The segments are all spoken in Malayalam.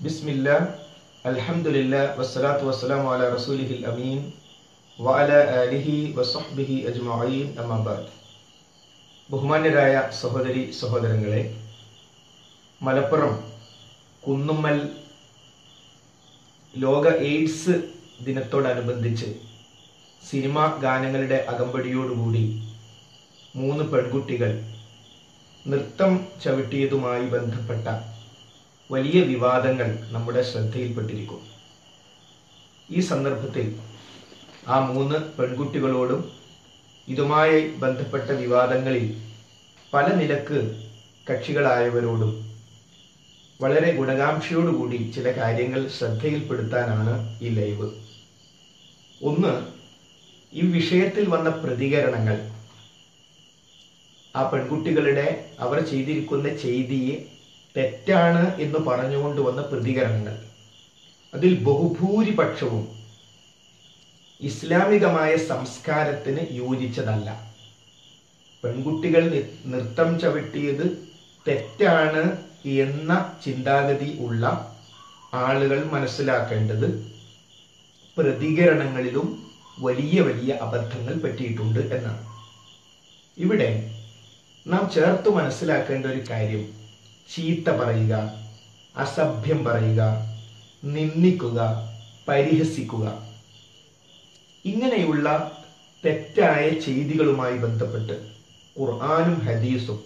ബിസ്മില്ല അൽഹംദുലില്ല വസ്സലാത്തു വസ്സലാമു അലാ റസൂലിഹിൽ അമീൻ വഅല ആലിഹി വസഹ്ബിഹി അജ്മഈൻ അമ്മാ ബഅദ്. ബഹുമാന്യരായ സഹോദരി സഹോദരങ്ങളെ മലപ്പുറം കുന്നുമ്മൽ ലോക എയ്ഡ്സ് ദിനത്തോടനുബന്ധിച്ച് സിനിമാ ഗാനങ്ങളുടെ അകമ്പടിയോടുകൂടി മൂന്ന് പെൺകുട്ടികൾ നൃത്തം ചവിട്ടിയതുമായി ബന്ധപ്പെട്ട വലിയ വിവാദങ്ങൾ നമ്മുടെ ശ്രദ്ധയിൽപ്പെട്ടിരിക്കും. ഈ സന്ദർഭത്തിൽ ആ മൂന്ന് പെൺകുട്ടികളോടും ഇതുമായി ബന്ധപ്പെട്ട വിവാദങ്ങളിൽ പല നിലയ്ക്ക് കക്ഷികളായവരോടും വളരെ ഗുണകാംക്ഷയോടുകൂടി ചില കാര്യങ്ങൾ ശ്രദ്ധയിൽപ്പെടുത്താനാണ് ഈ ലൈവ്. ഒന്ന് ഈ വിഷയത്തിൽ വന്ന പ്രതികരണങ്ങൾ. ആ പെൺകുട്ടികളുടെ അവർ ചെയ്തിരിക്കുന്ന ചെയ്തിയെ തെറ്റാണ് എന്ന് പറഞ്ഞുകൊണ്ട് വന്ന പ്രതികരണങ്ങൾ. അതിൽ ബഹുഭൂരിപക്ഷവും ഇസ്ലാമികമായ സംസ്കാരത്തിന് യോജിച്ചതല്ല. പെൺകുട്ടികൾ നൃത്തം ചവിട്ടിയത് തെറ്റാണ് എന്ന ചിന്താഗതി ഉള്ള ആളുകൾ മനസ്സിലാക്കേണ്ടത് പ്രതികരണങ്ങളിലും വലിയ വലിയ അബദ്ധങ്ങൾ പറ്റിയിട്ടുണ്ട് എന്നാണ്. ഇവിടെ നാം ചേർത്ത് മനസ്സിലാക്കേണ്ട ഒരു കാര്യം ചീത്ത പറയുക അസഭ്യം പറയുക നിന്ദിക്കുക പരിഹസിക്കുക. ഇങ്ങനെയുള്ള തെറ്റായ ചെയ്തികളുമായി ബന്ധപ്പെട്ട് ഖുർആാനും ഹദീസും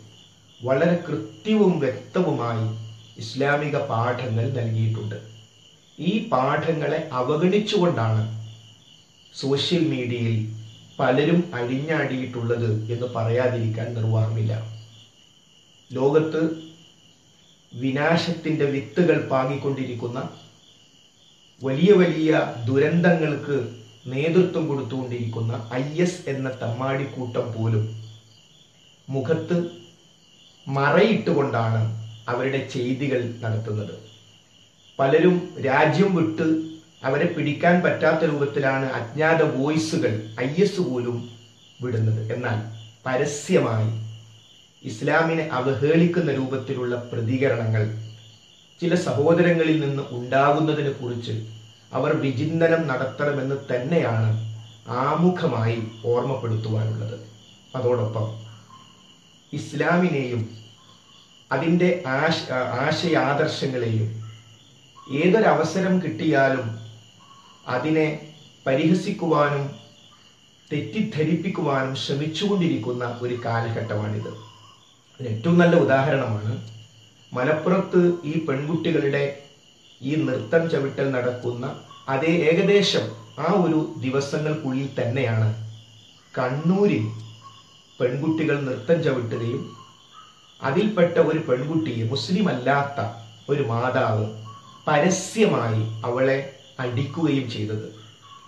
വളരെ കൃത്യവും വ്യക്തവുമായി ഇസ്ലാമിക പാഠങ്ങൾ നൽകിയിട്ടുണ്ട്. ഈ പാഠങ്ങളെ അവഗണിച്ചുകൊണ്ടാണ് സോഷ്യൽ മീഡിയയിൽ പലരും അഴിഞ്ഞാടിയിട്ടുള്ളത് എന്ന് പറയാതിരിക്കാൻ നിർവാഹമില്ല. ലോകത്ത് വിനാശത്തിന്റെ വിത്തുകൾ പാകിക്കൊണ്ടിരിക്കുന്ന വലിയ വലിയ ദുരന്തങ്ങൾക്ക് നേതൃത്വം കൊടുത്തുകൊണ്ടിരിക്കുന്ന ഐ എസ് എന്ന തമ്മാടിക്കൂട്ടം പോലും മുഖത്ത് മറയിട്ടുകൊണ്ടാണ് അവരുടെ ചെയ്തികൾ നടത്തുന്നത്. പലരും രാജ്യം വിട്ട് അവരെ പിടിക്കാൻ പറ്റാത്ത രൂപത്തിലാണ് അജ്ഞാത വോയിസുകൾ ഐ എസ് പോലും വിടുന്നത്. എന്നാൽ പരസ്യമായി ഇസ്ലാമിനെ അവഹേളിക്കുന്ന രൂപത്തിലുള്ള പ്രതികരണങ്ങൾ ചില സഹോദരങ്ങളിൽ നിന്ന് ഉണ്ടാകുന്നതിനെ കുറിച്ച് അവർ വിചിന്തനം നടത്തണമെന്ന് തന്നെയാണ് ആമുഖമായി ഓർമ്മപ്പെടുത്തുവാനുള്ളത്. അതോടൊപ്പം ഇസ്ലാമിനെയും അതിന്റെ ആശ ആശയാദർശങ്ങളെയും ഏതൊരവസരം കിട്ടിയാലും അതിനെ പരിഹസിക്കുവാനും തെറ്റിദ്ധരിപ്പിക്കുവാനും ശ്രമിച്ചുകൊണ്ടിരിക്കുന്ന ഒരു കാലഘട്ടമാണിത്. അതിന് ഏറ്റവും നല്ല ഉദാഹരണമാണ് മലപ്പുറത്ത് ഈ പെൺകുട്ടികളുടെ ഈ നൃത്തം ചവിട്ടൽ നടക്കുന്ന അതേ ഏകദേശം ആ ഒരു ദിവസങ്ങൾക്കുള്ളിൽ തന്നെയാണ്. കണ്ണൂരിൽ പെൺകുട്ടികൾ നൃത്തം ചവിട്ടുകയും അതിൽപ്പെട്ട ഒരു പെൺകുട്ടിയെ മുസ്ലിം അല്ലാത്ത ഒരു മാതാവ് പരസ്യമായി അവളെ അടിക്കുകയും ചെയ്തത്.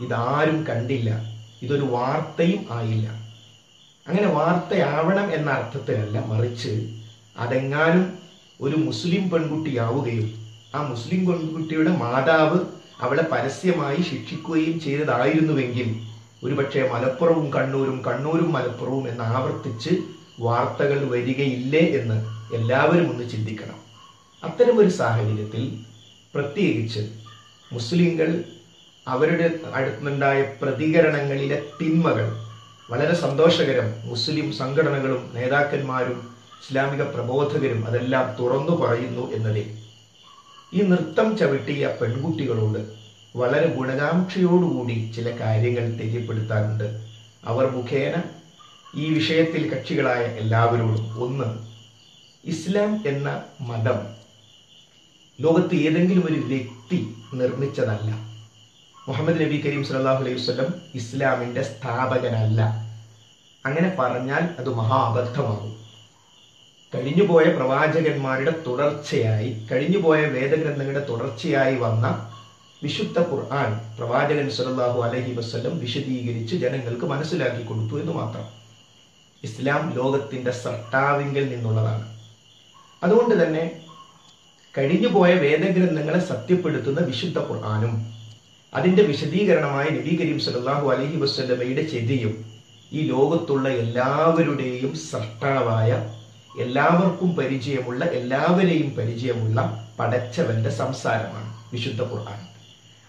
ഇതാരും കണ്ടില്ല. ഇതൊരു വാർത്തയും ആയില്ല. അങ്ങനെ വാർത്തയാവണം എന്ന അർത്ഥത്തിലല്ല മറിച്ച് അതെങ്ങാനും ഒരു മുസ്ലിം പെൺകുട്ടിയാവുകയും ആ മുസ്ലിം പെൺകുട്ടിയുടെ മാതാവ് അവളെ പരസ്യമായി ശിക്ഷിക്കുകയും ചെയ്തതായിരുന്നുവെങ്കിൽ ഒരുപക്ഷെ മലപ്പുറവും കണ്ണൂരും കണ്ണൂരും മലപ്പുറവും എന്ന് ആവർത്തിച്ച് വാർത്തകൾ വരികയില്ലേ എന്ന് എല്ലാവരും ഒന്ന് ചിന്തിക്കണം. അത്തരം ഒരു സാഹചര്യത്തിൽ പ്രത്യേകിച്ച് മുസ്ലിങ്ങൾ അവരുടെ അടുത്തുണ്ടായ പ്രതികരണങ്ങളിലെ തിന്മകൾ വളരെ സന്തോഷകരം മുസ്ലിം സംഘടനകളും നേതാക്കന്മാരും ഇസ്ലാമിക പ്രബോധകരും അതെല്ലാം തുറന്നു പറയുന്നു എന്നത് ഈ നൃത്തം ചവിട്ടിയ പെൺകുട്ടികളോട് വളരെ ഗുണകാംക്ഷയോടുകൂടി ചില കാര്യങ്ങൾ തെര്യപ്പെടുത്താറുണ്ട് അവർ മുഖേന ഈ വിഷയത്തിൽ കക്ഷികളായ എല്ലാവരോടും ഒന്ന് ഇസ്ലാം എന്ന മതം ലോകത്ത് ഏതെങ്കിലും ഒരു വ്യക്തി നിർമ്മിച്ചതല്ല. മുഹമ്മദ് നബി കരീം സലാഹു അലൈഹി വസല്ലം ഇസ്ലാമിന്റെ സ്ഥാപകനല്ല. അങ്ങനെ പറഞ്ഞാൽ അത് മഹാ അബദ്ധമാകും കഴിഞ്ഞുപോയ പ്രവാചകന്മാരുടെ തുടർച്ചയായി കഴിഞ്ഞുപോയ വേദഗ്രന്ഥങ്ങളുടെ തുടർച്ചയായി വന്ന വിശുദ്ധ ഖുർആൻ പ്രവാചകൻ സലാഹു അലഹി വസ്ലം വിശദീകരിച്ച് ജനങ്ങൾക്ക് മനസ്സിലാക്കി കൊടുത്തു എന്ന് മാത്രം. ഇസ്ലാം ലോകത്തിന്റെ സർട്ടാവിങ്കിൽ നിന്നുള്ളതാണ്. അതുകൊണ്ട് തന്നെ കഴിഞ്ഞുപോയ വേദഗ്രന്ഥങ്ങളെ സത്യപ്പെടുത്തുന്ന വിശുദ്ധ ഖുർആാനും അതിന്റെ വിശദീകരണമായ നബി കരീം സല്ലല്ലാഹു അലൈഹി വസല്ലമയുടെ ചെതിയും ഈ ലോകത്തുള്ള എല്ലാവരുടെയും സൃഷ്ടാവായ എല്ലാവർക്കും പരിചയമുള്ള എല്ലാവരെയും പരിചയമുള്ള പടച്ചവന്റെ സംസാരമാണ് വിശുദ്ധ ഖുർആൻ.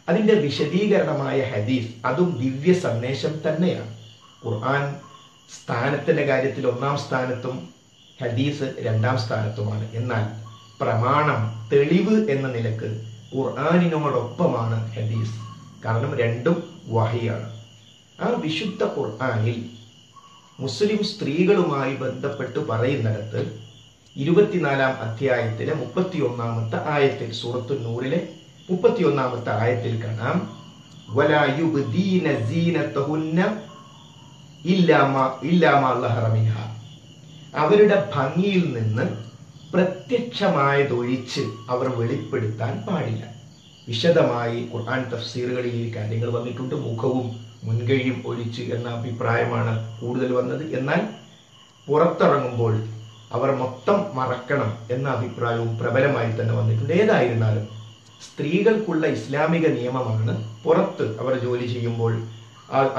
അതിന്റെ വിശദീകരണമായ ഹദീസ് അതും ദിവ്യ സന്ദേശം തന്നെയാണ്. ഖുർആൻ സ്ഥാനത്തിന്റെ കാര്യത്തിൽ ഒന്നാം സ്ഥാനത്തും ഹദീസ് രണ്ടാം സ്ഥാനത്തുമാണ്. എന്നാൽ പ്രമാണം തെളിവ് എന്ന നിലയ്ക്ക് ഖുർആാനിനോടൊപ്പമാണ് ഹദീസ്. കാരണം രണ്ടും വഹിയാണ്. ആ വിശുദ്ധ ഖുർആാനിൽ മുസ്ലിം സ്ത്രീകളുമായി ബന്ധപ്പെട്ട് പറയുന്നിടത്ത് ഇരുപത്തിനാലാം അധ്യായത്തിലെ മുപ്പത്തിയൊന്നാമത്തെ ആയത്തിൽ സൂറത്തു നൂറിലെ മുപ്പത്തിയൊന്നാമത്തെ ആയത്തിൽ കാണാം. അവരുടെ ഭംഗിയിൽ നിന്ന് പ്രത്യക്ഷമായതൊഴിച്ച് അവർ വെളിപ്പെടുത്താൻ പാടില്ല. വിശദമായി ഖുർആൻ തഫ്സീറുകളിൽ ഈ കാര്യങ്ങൾ വന്നിട്ടുണ്ട്. മുഖവും മുൻകൈയും ഒഴിച്ച് എന്ന അഭിപ്രായമാണ് കൂടുതൽ വന്നത്. എന്നാൽ പുറത്തിറങ്ങുമ്പോൾ അവർ മൊത്തം മറക്കണം എന്ന അഭിപ്രായവും പ്രബലമായി തന്നെ വന്നിട്ടുണ്ട്. ഏതായിരുന്നാലും സ്ത്രീകൾക്കുള്ള ഇസ്ലാമിക നിയമമാണ് പുറത്ത് അവർ ജോലി ചെയ്യുമ്പോൾ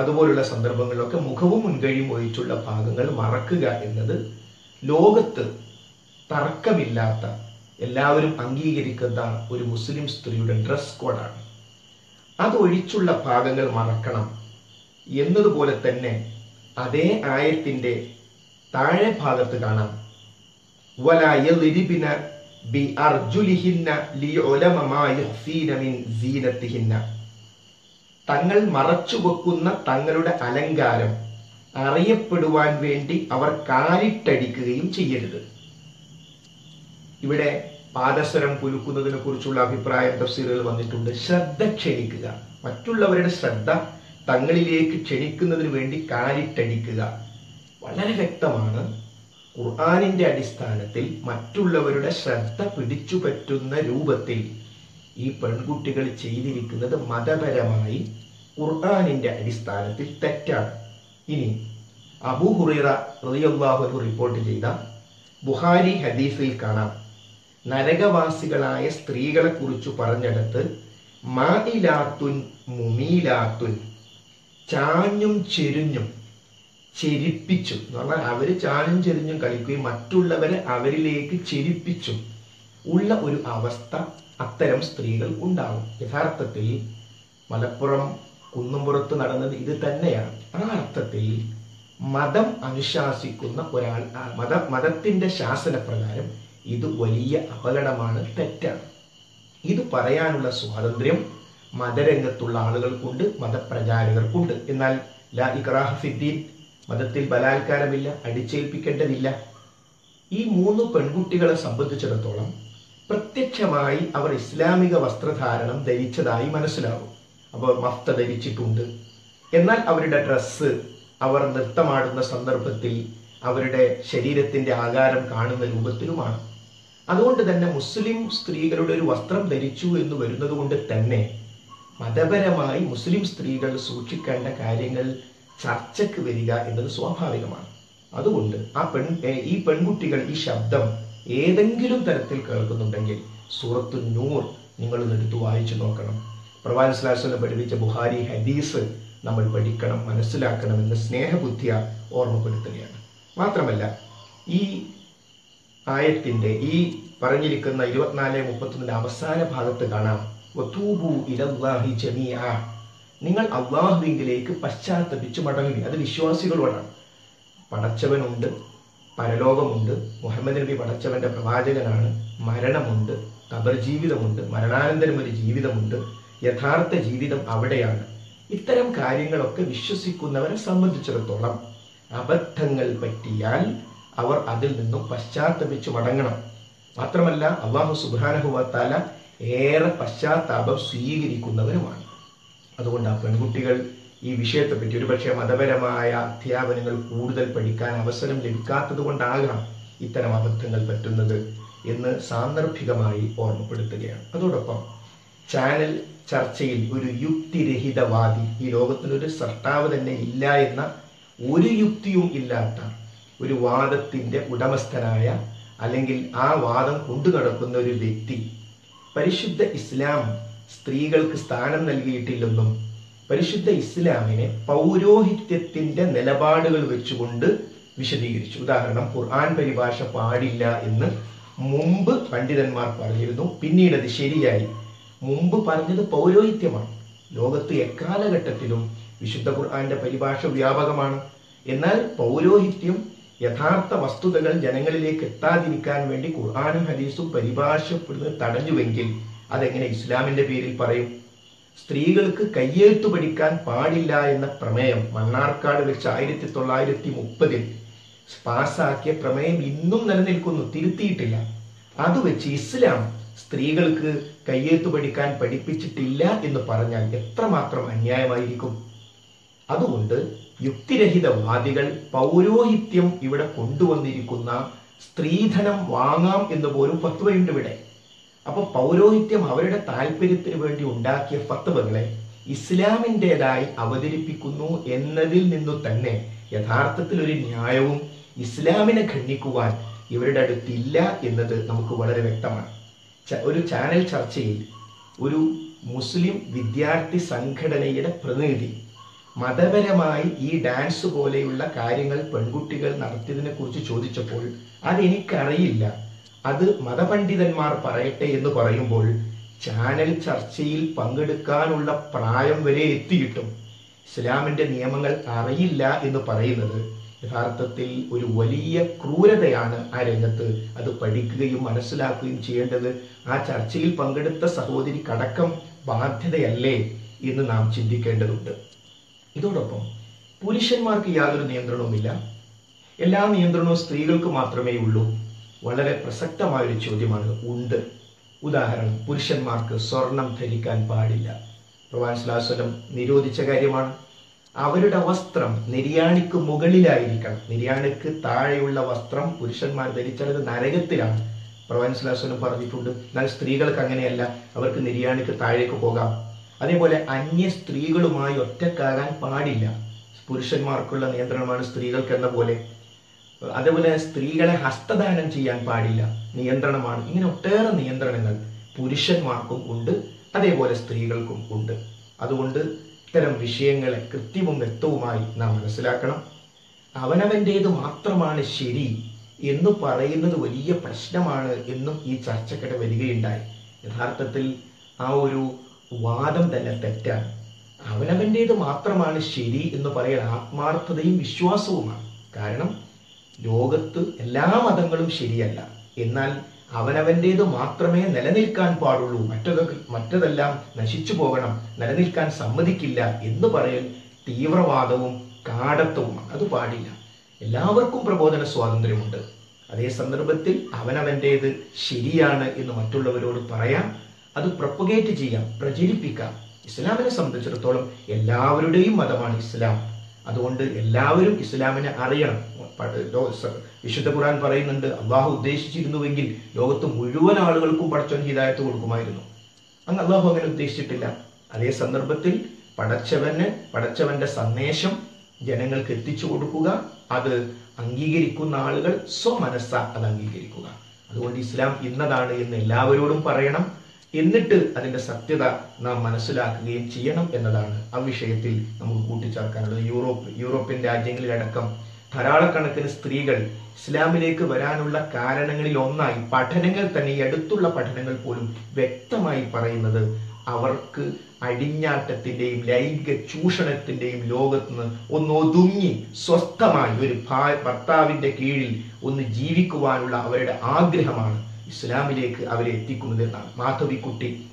അതുപോലുള്ള സന്ദർഭങ്ങളിലൊക്കെ മുഖവും മുൻകഴിയും ഒഴിച്ചുള്ള ഭാഗങ്ങൾ മറക്കുക എന്നത് ലോകത്ത് തർക്കമില്ലാത്ത എല്ലാവരും അംഗീകരിക്കുന്ന ഒരു മുസ്ലിം സ്ത്രീയുടെ ഡ്രസ് കോഡാണ്. അതൊഴിച്ചുള്ള ഭാഗങ്ങൾ മറക്കണം. എന്നതുപോലെ തന്നെ അതേ ആയത്തിന്റെ താഴെ ഭാഗത്ത് കാണാം. ബി അർജുലിഹിന്ന തങ്ങൾ മറച്ചു വെക്കുന്ന തങ്ങളുടെ അലങ്കാരം അറിയപ്പെടുവാൻ വേണ്ടി അവർ കാലിട്ടടിക്കുകയും ചെയ്യരുത്. ഇവിടെ പാദസരം കുലുക്കുന്നതിനെ കുറിച്ചുള്ള അഭിപ്രായം തഫ്സീലുകൾ വന്നിട്ടുണ്ട്. ശ്രദ്ധ ക്ഷണിക്കുക. മറ്റുള്ളവരുടെ ശ്രദ്ധ തങ്ങളിലേക്ക് ക്ഷണിക്കുന്നതിന് വേണ്ടി കാലിട്ടടിക്കുക വളരെ വ്യക്തമാണ്. ഖുർആാനിന്റെ അടിസ്ഥാനത്തിൽ മറ്റുള്ളവരുടെ ശ്രദ്ധ പിടിച്ചു പറ്റുന്ന രൂപത്തിൽ ഈ പെൺകുട്ടികൾ ചെയ്തിരിക്കുന്നത് മതപരമായി ഖുർആാനിന്റെ അടിസ്ഥാനത്തിൽ തെറ്റാണ്. ഇനി അബൂ ഹുറൈറ റളിയല്ലാഹു അൻഹു റിപ്പോർട്ട് ചെയ്ത ബുഹാരി ഹദീസിൽ കാണാം. നരകവാസികളായ സ്ത്രീകളെ കുറിച്ച് പറഞ്ഞെടുത്ത് മാതിലാത്തുൻ മുമീലാത്തുൻ ചാഞ്ഞും ചെരിഞ്ഞും ചെരിപ്പിച്ചും എന്ന് പറഞ്ഞാൽ അവർ ചാഞ്ഞും ചെരിഞ്ഞും കളിക്കുകയും മറ്റുള്ളവരെ അവരിലേക്ക് ചെരിപ്പിച്ചും ഉള്ള ഒരു അവസ്ഥ അത്തരം സ്ത്രീകൾ ഉണ്ടാവും. യഥാർത്ഥത്തിൽ മലപ്പുറം കുന്നുംപുറത്ത് നടന്നത് ഇത് തന്നെയാണ്. ആ അർത്ഥത്തിൽ മതം അനുശാസിക്കുന്ന ഒരാൾ മത മതത്തിന്റെ ശാസനപ്രകാരം ഇത് വലിയ അപകടമാണ് തെറ്റാണ്. ഇത് പറയാനുള്ള സ്വാതന്ത്ര്യം മതരംഗത്തുള്ള ആളുകൾക്കുണ്ട് മതപ്രചാരകർക്കുണ്ട്. എന്നാൽ ലാ ഇക്രാഹ ഫിദ്ദീൻ മതത്തിൽ ബലാത്കാരമില്ല അടിച്ചേൽപ്പിക്കേണ്ടതില്ല. ഈ മൂന്ന് പെൺകുട്ടികളെ സംബന്ധിച്ചിടത്തോളം പ്രത്യക്ഷമായി അവർ ഇസ്ലാമിക വസ്ത്രധാരണം ധരിച്ചതായി മനസ്സിലാവും അവർ മഫ്ത ധരിച്ചിട്ടുണ്ട്. എന്നാൽ അവരുടെ ഡ്രസ്സ് അവർ നൃത്തമാടുന്ന സന്ദർഭത്തിൽ അവരുടെ ശരീരത്തിന്റെ ആകാരം കാണുന്ന രൂപത്തിലുമാണ്. അതുകൊണ്ട് തന്നെ മുസ്ലിം സ്ത്രീകളുടെ ഒരു വസ്ത്രം ധരിച്ചു എന്ന് വരുന്നത് കൊണ്ട് തന്നെ മതപരമായി മുസ്ലിം സ്ത്രീകൾ സൂക്ഷിക്കേണ്ട കാര്യങ്ങൾ ചർച്ചയ്ക്ക് വരിക എന്നത് സ്വാഭാവികമാണ്. അതുകൊണ്ട് ആ പെൺ ഈ പെൺകുട്ടികൾ ഈ ശബ്ദം ഏതെങ്കിലും തരത്തിൽ കേൾക്കുന്നുണ്ടെങ്കിൽ സൂറത്തു നൂർ നിങ്ങൾ എടുത്ത് വായിച്ചു നോക്കണം. പ്രവാൻ സ്ലാസ്വലം പഠിപ്പിച്ച ബുഹാരി ഹദീസ് നമ്മൾ പഠിക്കണം മനസ്സിലാക്കണം എന്ന സ്നേഹബുദ്ധിയ ഓർമ്മപ്പെടുത്തുകയാണ്. മാത്രമല്ല ഈ ആയത്തിന്റെ ഈ പറഞ്ഞിരിക്കുന്ന ഇരുപത്തിനാല് മുപ്പത്തൊന്നിന്റെ അവസാന ഭാഗത്ത് കാണാം. ജമീഅ. നിങ്ങൾ അള്ളാഹുവിങ്കിലേക്ക് പശ്ചാത്തപിച്ച് മടങ്ങുക അത് വിശ്വാസികളോടാണ് പടച്ചവനുണ്ട് പരലോകമുണ്ട് മുഹമ്മദ് നബി പടച്ചവന്റെ പ്രവാചകനാണ് മരണമുണ്ട് കബർ ജീവിതമുണ്ട് മരണാനന്തരം ഒരു ജീവിതമുണ്ട് യഥാർത്ഥ ജീവിതം അവിടെയാണ്. ഇത്തരം കാര്യങ്ങളൊക്കെ വിശ്വസിക്കുന്നവരെ സംബന്ധിച്ചിടത്തോളം അബദ്ധങ്ങൾ പറ്റിയാൽ അവർ അതിൽ നിന്നും പശ്ചാത്തപിച്ച് മടങ്ങണം മാത്രമല്ല അള്ളാഹു സുബാനഹുവത്താല ഏറെ പശ്ചാത്താപം സ്വീകരിക്കുന്നവരുമാണ്. അതുകൊണ്ട് ആ പെൺകുട്ടികൾ ഈ വിഷയത്തെപ്പറ്റി ഒരുപക്ഷെ മതപരമായ അധ്യാപനങ്ങൾ കൂടുതൽ പഠിക്കാൻ അവസരം ലഭിക്കാത്തത് കൊണ്ടാകാം ഇത്തരം അബദ്ധങ്ങൾ പറ്റുന്നത് എന്ന് സാന്ദർഭികമായി ഓർമ്മപ്പെടുത്തുകയാണ്. അതോടൊപ്പം ചാനൽ ചർച്ചയിൽ ഒരു യുക്തിരഹിതവാദി ഈ ലോകത്തിനൊരു സർട്ടാവ് തന്നെ ഇല്ല എന്ന ഒരു യുക്തിയും ഇല്ലാത്ത ഒരു വാദത്തിന്റെ ഉടമസ്ഥനായ അല്ലെങ്കിൽ ആ വാദം കൊണ്ടു നടക്കുന്ന ഒരു വ്യക്തി. പരിശുദ്ധ ഇസ്ലാം സ്ത്രീകൾക്ക് സ്ഥാനം നൽകിയിട്ടില്ലെന്നും പരിശുദ്ധ ഇസ്ലാമിനെ പൗരോഹിത്യത്തിന്റെ നിലപാടുകൾ വെച്ചുകൊണ്ട് വിശദീകരിച്ചു. ഉദാഹരണം ഖുർആൻ പരിഭാഷ പാടില്ല എന്ന് മുമ്പ് പണ്ഡിതന്മാർ പറഞ്ഞിരുന്നു. പിന്നീട് അത് ശരിയായി. മുമ്പ് പറഞ്ഞത് പൗരോഹിത്യമാണ്. ലോകത്ത് എക്കാലഘട്ടത്തിലും വിശുദ്ധ ഖുർആന്റെ പരിഭാഷ വ്യാപകമാണ്. എന്നാൽ പൗരോഹിത്യം യഥാർത്ഥ വസ്തുതകൾ ജനങ്ങളിലേക്ക് എത്താതിരിക്കാൻ വേണ്ടി ഖുർആാനും ഹദീസും പരിഭാഷപ്പെടുന്നത് തടഞ്ഞുവെങ്കിൽ അതെങ്ങനെ ഇസ്ലാമിന്റെ പേരിൽ പറയും? സ്ത്രീകൾക്ക് കയ്യെഴുത്തു പഠിക്കാൻ പാടില്ല എന്ന പ്രമേയം മണ്ണാർക്കാട് വെച്ച് ആയിരത്തി തൊള്ളായിരത്തി മുപ്പതിൽ പാസാക്കിയ പ്രമേയം ഇന്നും നിലനിൽക്കുന്നു തിരുത്തിയിട്ടില്ല. അത് വെച്ച് ഇസ്ലാം സ്ത്രീകൾക്ക് കയ്യെഴുത്തു പഠിക്കാൻ പഠിപ്പിച്ചിട്ടില്ല എന്ന് പറഞ്ഞാൽ എത്രമാത്രം അന്യായമായിരിക്കും? അതുകൊണ്ട് യുക്തിരഹിതവാദികൾ പൗരോഹിത്യം ഇവിടെ കൊണ്ടുവന്നിരിക്കുന്ന സ്ത്രീധനം വാങ്ങാം എന്ന് പോലും ഫത്വയുണ്ട് ഇവിടെ. അപ്പൊ പൗരോഹിത്യം അവരുടെ താല്പര്യത്തിന് വേണ്ടി ഉണ്ടാക്കിയ ഫത്വകളെ ഇസ്ലാമിന്റെതായി അവതരിപ്പിക്കുന്നു എന്നതിൽ നിന്നു തന്നെ യഥാർത്ഥത്തിൽ ഒരു ന്യായവും ഇസ്ലാമിനെ ഖണ്ഡിക്കുവാൻ ഇവരുടെ അടുത്തില്ല എന്നത് നമുക്ക് വളരെ വ്യക്തമാണ്. ഒരു ചാനൽ ചർച്ചയിൽ ഒരു മുസ്ലിം വിദ്യാർത്ഥി സംഘടനയുടെ പ്രതിനിധി മതപരമായി ഈ ഡാൻസ് പോലെയുള്ള കാര്യങ്ങൾ പെൺകുട്ടികൾ നടത്തിയതിനെ കുറിച്ച് ചോദിച്ചപ്പോൾ അതെനിക്കറിയില്ല. അത് മതപണ്ഡിതന്മാർ പറയട്ടെ എന്ന് പറയുമ്പോൾ ചാനൽ ചർച്ചയിൽ പങ്കെടുക്കാനുള്ള പ്രായം വരെ എത്തിയിട്ടും ഇസ്ലാമിന്റെ നിയമങ്ങൾ അറിയില്ല എന്ന് പറയുന്നത് യഥാർത്ഥത്തിൽ ഒരു വലിയ ക്രൂരതയാണ് ആ രംഗത്ത്. അത് പഠിക്കുകയും മനസ്സിലാക്കുകയും ചെയ്യേണ്ടത് ആ ചർച്ചയിൽ പങ്കെടുത്ത സഹോദരിക്കടക്കം ബാധ്യതയല്ലേ എന്ന് നാം ചിന്തിക്കേണ്ടതുണ്ട്. ഇതോടൊപ്പം പുരുഷന്മാർക്ക് യാതൊരു നിയന്ത്രണവുമില്ല. എല്ലാ നിയന്ത്രണവും സ്ത്രീകൾക്ക് മാത്രമേ ഉള്ളൂ. വളരെ പ്രസക്തമായ ഒരു ചോദ്യമാണ് ഉണ്ട്. ഉദാഹരണം പുരുഷന്മാർക്ക് സ്വർണം ധരിക്കാൻ പാടില്ല. പ്രവാൻസ്ലാസ്വലം നിരോധിച്ച കാര്യമാണ്. അവരുടെ വസ്ത്രം നിര്യാണിക്ക് മുകളിലായിരിക്കണം. നിര്യാണിക്ക് താഴെയുള്ള വസ്ത്രം പുരുഷന്മാർ ധരിച്ചാൽ അത് നരകത്തിലാണ് പ്രവാൻസ്ലാസ്വലം പറഞ്ഞിട്ടുണ്ട് എന്നാൽ സ്ത്രീകൾക്ക് അങ്ങനെയല്ല. അവർക്ക് നിര്യാണിക്ക് താഴേക്ക് പോകാം. അതേപോലെ അന്യ സ്ത്രീകളുമായി ഒറ്റക്കാകാൻ പാടില്ല. പുരുഷന്മാർക്കുള്ള നിയന്ത്രണമാണ് സ്ത്രീകൾക്ക് എന്ന പോലെ. അതേപോലെ സ്ത്രീകളെ ഹസ്തദാനം ചെയ്യാൻ പാടില്ല. നിയന്ത്രണമാണ്. ഇങ്ങനെ ഒട്ടേറെ നിയന്ത്രണങ്ങൾ പുരുഷന്മാർക്കും ഉണ്ട് അതേപോലെ സ്ത്രീകൾക്കും ഉണ്ട്. അതുകൊണ്ട് ഇത്തരം വിഷയങ്ങളെ കൃത്യവും വ്യക്തവുമായി നാം മനസ്സിലാക്കണം. അവനവന്റേത് മാത്രമാണ് ശരി എന്ന് പറയുന്നത് വലിയ പ്രശ്നമാണ് എന്നും ഈ ചർച്ചക്കിടെ വരികയുണ്ടായി. യഥാർത്ഥത്തിൽ ആ ഒരു വാദം തന്നെ തെറ്റാണ്. അവനവന്റേത് മാത്രമാണ് ശരി എന്ന് പറയാൻ ആത്മാർത്ഥതയും വിശ്വാസവുമാണ്. കാരണം ലോകത്ത് എല്ലാ മതങ്ങളും ശരിയല്ല. എന്നാൽ അവനവന്റേത് മാത്രമേ നിലനിൽക്കാൻ പാടുള്ളൂ. മറ്റതൊക്കെ മറ്റതെല്ലാം നശിച്ചു പോകണം നിലനിൽക്കാൻ സമ്മതിക്കില്ല എന്ന് പറയൽ തീവ്രവാദവും കാടത്വവുമാണ്. അത് പാടില്ല. എല്ലാവർക്കും പ്രബോധന സ്വാതന്ത്ര്യമുണ്ട്. അതേ സന്ദർഭത്തിൽ അവനവന്റേത് ശരിയാണ് എന്ന് മറ്റുള്ളവരോട് പറയാം അത് പ്രൊപ്പഗേറ്റ് ചെയ്യാം പ്രചരിപ്പിക്കാം. ഇസ്ലാമിനെ സംബന്ധിച്ചിടത്തോളം എല്ലാവരുടെയും മതമാണ് ഇസ്ലാം. അതുകൊണ്ട് എല്ലാവരും ഇസ്ലാമിനെ അറിയണം. വിശുദ്ധ ഖുർആൻ പറയുന്നുണ്ട് അള്ളാഹു ഉദ്ദേശിച്ചിരുന്നുവെങ്കിൽ ലോകത്ത് മുഴുവൻ ആളുകൾക്കും പടച്ചവൻ ഹിതായത്ത് കൊടുക്കുമായിരുന്നു. അങ്ങ് അള്ളാഹു അങ്ങനെ ഉദ്ദേശിച്ചിട്ടില്ല. അതേ സന്ദർഭത്തിൽ പടച്ചവന് പടച്ചവന്റെ സന്ദേശം ജനങ്ങൾക്ക് എത്തിച്ചു കൊടുക്കുക. അത് അംഗീകരിക്കുന്ന ആളുകൾ സ്വമനസ്സ അത് അംഗീകരിക്കുക. അതുകൊണ്ട് ഇസ്ലാം ഇന്നതാണ് എന്ന് എല്ലാവരോടും പറയണം. എന്നിട്ട് അതിന്റെ സത്യത നാം മനസ്സിലാക്കുകയും ചെയ്യണം എന്നതാണ് ആ വിഷയത്തിൽ നമുക്ക് കൂട്ടിച്ചേർക്കാനുള്ളത്. യൂറോപ്പ് യൂറോപ്യൻ രാജ്യങ്ങളിലടക്കം ധാരാളക്കണക്കിന് സ്ത്രീകൾ ഇസ്ലാമിലേക്ക് വരാനുള്ള കാരണങ്ങളിൽ ഒന്നായി പഠനങ്ങൾ തന്നെ അടുത്തുള്ള പഠനങ്ങൾ പോലും വ്യക്തമായി പറയുന്നത് അവർക്ക് അടിഞ്ഞാട്ടത്തിന്റെയും ലൈംഗിക ചൂഷണത്തിന്റെയും ലോകത്ത് നിന്ന് ഒന്ന് ഒതുങ്ങി സ്വസ്ഥമായി ഒരു ഭർത്താവിന്റെ കീഴിൽ ഒന്ന് ജീവിക്കുവാനുള്ള അവരുടെ ആഗ്രഹമാണ്. ഇസ്ലാമിലേക്ക് അവരെ എത്തിക്കുന്നത് എന്നാണ്. മാധവിക്കുട്ടി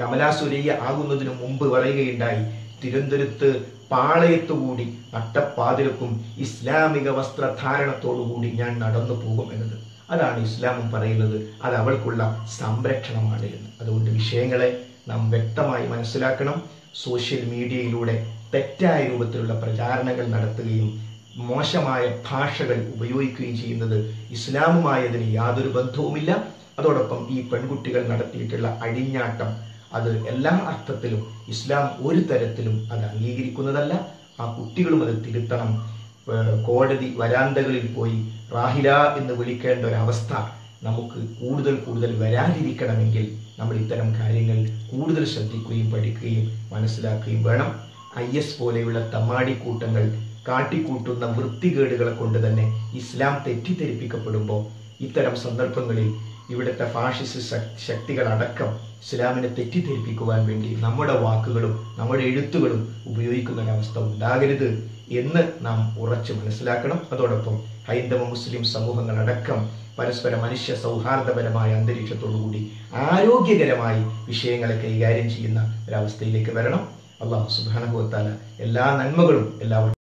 കമലാസുരയ്യ ആകുന്നതിന് മുമ്പ് പറയുകയുണ്ടായി തിരുവനന്തപുരത്ത് പാളയത്തുകൂടി നട്ടപ്പാതിരക്കും ഇസ്ലാമിക വസ്ത്രധാരണത്തോടുകൂടി ഞാൻ നടന്നു പോകും എന്നത്. അതാണ് ഇസ്ലാമും പറയുന്നത്. അത് അവൾക്കുള്ള സംരക്ഷണമാണ് എന്ന്. അതുകൊണ്ട് വിഷയങ്ങളെ നാം വ്യക്തമായി മനസ്സിലാക്കണം. സോഷ്യൽ മീഡിയയിലൂടെ തെറ്റായ രൂപത്തിലുള്ള പ്രചാരണങ്ങൾ നടത്തുകയും മോശമായ ഭാഷകൾ ഉപയോഗിക്കുകയും ചെയ്യുന്നത് ഇസ്ലാമുമായതിന് യാതൊരു ബന്ധവുമില്ല. അതോടൊപ്പം ഈ പെൺകുട്ടികൾ നടത്തിയിട്ടുള്ള അടിഞ്ഞാട്ടം അത് എല്ലാ അർത്ഥത്തിലും ഇസ്ലാം ഒരു തരത്തിലും അത് അംഗീകരിക്കുന്നതല്ല. ആ കുട്ടികളും അത് തിരുത്തണം. കോടതി വരാന്തകളിൽ പോയി റാഹില എന്ന് വിളിക്കേണ്ട ഒരവസ്ഥ നമുക്ക് കൂടുതൽ കൂടുതൽ വരാതിരിക്കണമെങ്കിൽ നമ്മൾ ഇത്തരം കാര്യങ്ങൾ കൂടുതൽ ശ്രദ്ധിക്കുകയും പഠിക്കുകയും മനസ്സിലാക്കുകയും വേണം. ഐ എസ് പോലെയുള്ള തമ്മാടിക്കൂട്ടങ്ങൾ കാട്ടിക്കൂട്ടുന്ന വൃത്തികേടുകളെ കൊണ്ട് തന്നെ ഇസ്ലാം തെറ്റിദ്ധരിപ്പിക്കപ്പെടുമ്പോൾ ഇത്തരം സന്ദർഭങ്ങളിൽ ഇവിടുത്തെ ഫാഷിസ്റ്റ് ശക്- ശക്തികളടക്കം ഇസ്ലാമിനെ തെറ്റിദ്ധരിപ്പിക്കുവാൻ വേണ്ടി നമ്മുടെ വാക്കുകളും നമ്മുടെ എഴുത്തുകളും ഉപയോഗിക്കുന്ന ഒരവസ്ഥ ഉണ്ടാകരുത് എന്ന് നാം ഉറച്ചു മനസ്സിലാക്കണം. അതോടൊപ്പം ഹൈന്ദവ മുസ്ലിം സമൂഹങ്ങളടക്കം പരസ്പര മനുഷ്യ സൗഹാർദ്ദപരമായ അന്തരീക്ഷത്തോടുകൂടി ആരോഗ്യകരമായി വിഷയങ്ങളെ കൈകാര്യം ചെയ്യുന്ന ഒരവസ്ഥയിലേക്ക് വരണം. അള്ളാഹു സുബാനഹുവത്താല എല്ലാ നന്മകളും എല്ലാവർക്കും